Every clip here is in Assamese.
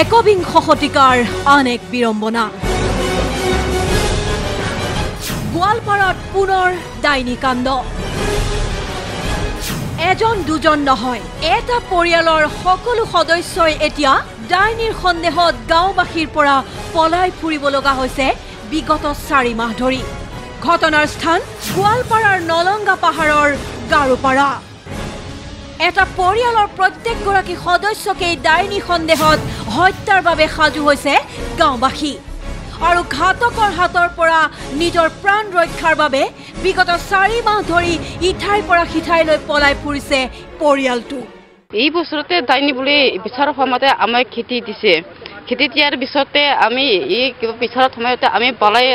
একবিংশ শতিকাৰ আন এক বিড়ম্বনা। গোৱালপাৰাত পুনৰ ডাইনী কাণ্ড। এজন দুজন নহয় এটা পৰিয়ালৰ সকলো সদস্যই এতিয়া ডাইনীৰ সন্দেহত গাঁওবাসীৰ পৰা পলাই ফুৰিব লগা হৈছে বিগত চাৰি মাহ ধৰি। ঘটনাৰ স্থান গোৱালপাৰাৰ নলংগা পাহাৰৰ গাৰোপাৰা। এটা পৰিয়ালৰ প্ৰত্যেকগৰাকী সদস্যকেই ডাইনী সন্দেহত হত্যাৰ বাবে সাজু হৈছে গাঁওবাসী। আৰু ঘাতকৰ হাতৰ পৰা নিজৰ প্ৰাণ ৰক্ষাৰ বাবে বিগত চাৰি মাহ ধৰি ইঠাইৰ পৰা সিঠাইলৈ পলাই ফুৰিছে পৰিয়ালটো। এই বছৰতে ডাইনী বুলি বিচাৰৰ সময়তে আমাক খেতি দিছে। খেতি দিয়াৰ পিছতে আমি এই বিচাৰৰ সময়তে আমি পলাই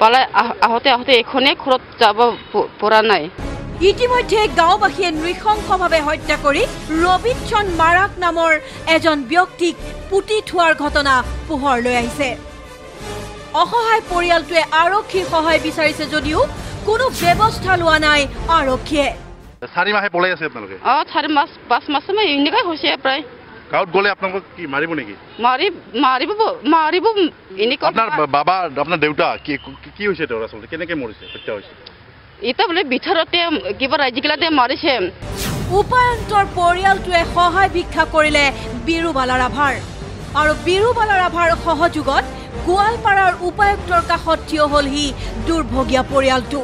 পলাই আহ- আহোঁতে আহোঁতে এখনেই ঘৰত যাব পৰা নাই। ইতিমধ্যে গাঁওবাসীয়ে নৃশংসভাৱে হত্যা কৰি ৰবীন্দ্ৰন মাৰাক নামৰ এজন ব্যক্তিক পুতি থোৱাৰ ঘটনা পোহৰলৈ আহিছে। অসহায় পৰিয়ালটোৱে আৰক্ষীৰ সহায় বিচাৰিছে যদিও কোনো ব্যৱস্থা লোৱা নাই আৰক্ষীয়ে। চাৰি মাহে পলাই আছে আপোনালোকে? অঁ চাৰি মাছ পাঁচ মাছ মান এনেকুৱাই হৈছে প্ৰায় গাঁৱত গ'লে আপোনালোকক কি মাৰিব নেকি? মাৰি মাৰিব মাৰিব এনেকুৱা আপোনাৰ বাবা আপোনাৰ দেউতা কি কি- কি হৈছে তেওঁৰ আচলতে? কেনেকৈ মৰিছে হত্যা হৈছে? এতিয়া বোলে ভিতৰতে কিবা ৰাজ্যগিলাতে মাৰিছে। উপায়ন্তৰ পৰিয়ালটোৱে সহায় ভিক্ষা কৰিলে বিৰুবালা ৰাভাৰ। আৰু বিৰুবালা ৰাভাৰ সহযোগত গোৱালপাৰাৰ উপায়ুক্তৰ কাষত থিয় হ'লহি দুৰ্ভগীয়া পৰিয়ালটো।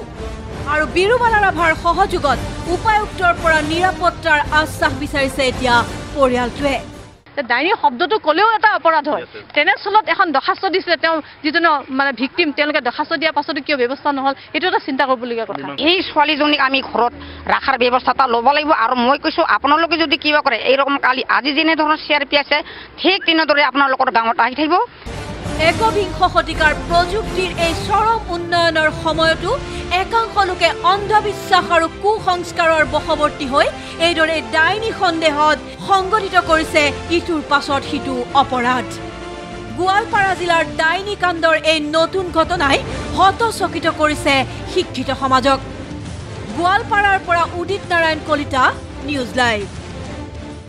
আৰু বিৰুবালা ৰাভাৰ সহযোগত উপায়ুক্তৰ পৰা নিৰাপত্তাৰ আশ্বাস বিচাৰিছে এতিয়া পৰিয়ালটোৱে। ডাইনী শব্দটো ক'লেও এটা অপৰাধ হয়। তেনেস্থলত এখন দৰ্খাস্ত দিছিলে তেওঁ যিজনে মানে ভিক্টিম তেওঁলোকে দৰ্খাস্ত দিয়াৰ পাছতো কিয় ব্যৱস্থা নহ'ল সেইটো এটা চিন্তা কৰিবলগীয়া কথা। এই ছোৱালীজনীক আমি ঘৰত ৰখাৰ ব্যৱস্থা এটা ল'ব লাগিব আৰু মই কৈছোঁ আপোনালোকে যদি কিবা কৰে এইৰকম কালি আজি যেনেধৰণৰ চি আৰ পি আছে ঠিক তেনেদৰে আপোনালোকৰ গাঁৱত আহি থাকিব। একবিংশ শতিকাৰ প্ৰযুক্তিৰ এই চৰম উন্নয়নৰ সময়তো একাংশ লোকে অন্ধবিশ্বাস আৰু কুসংস্কাৰৰ বশৱৰ্তী হৈ এইদৰে ডাইনী সন্দেহত সংগঠিত কৰিছে ইটোৰ পাছত সিটো অপৰাধ। গোৱালপাৰা জিলাৰ ডাইনী কাণ্ডৰ এই নতুন ঘটনাই হতচকিত কৰিছে শিক্ষিত সমাজক। গোৱালপাৰাৰ পৰা উদিত নাৰায়ণ কলিতা নিউজ লাইভ।